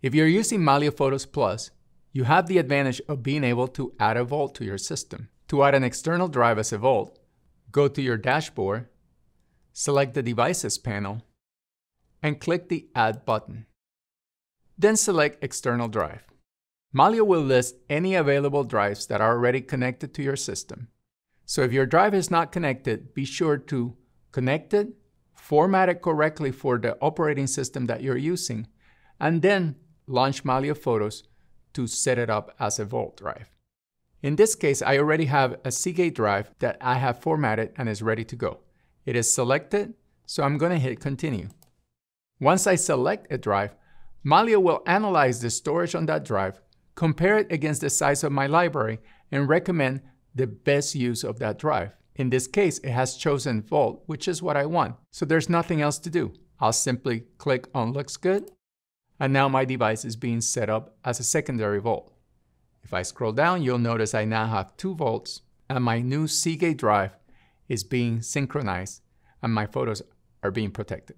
If you're using Mylio Photos Plus, you have the advantage of being able to add a vault to your system. To add an external drive as a vault, go to your dashboard, select the Devices panel, and click the Add button. Then select External Drive. Mylio will list any available drives that are already connected to your system. So if your drive is not connected, be sure to connect it, format it correctly for the operating system that you're using, and then launch Mylio Photos to set it up as a Vault drive. In this case, I already have a Seagate drive that I have formatted and is ready to go. It is selected, so I'm going to hit continue. Once I select a drive, Mylio will analyze the storage on that drive, compare it against the size of my library, and recommend the best use of that drive. In this case, it has chosen Vault, which is what I want, so there's nothing else to do. I'll simply click on Looks Good, and now my device is being set up as a secondary Vault. If I scroll down, you'll notice I now have two Vaults, and my new Seagate drive is being synchronized, and my photos are being protected.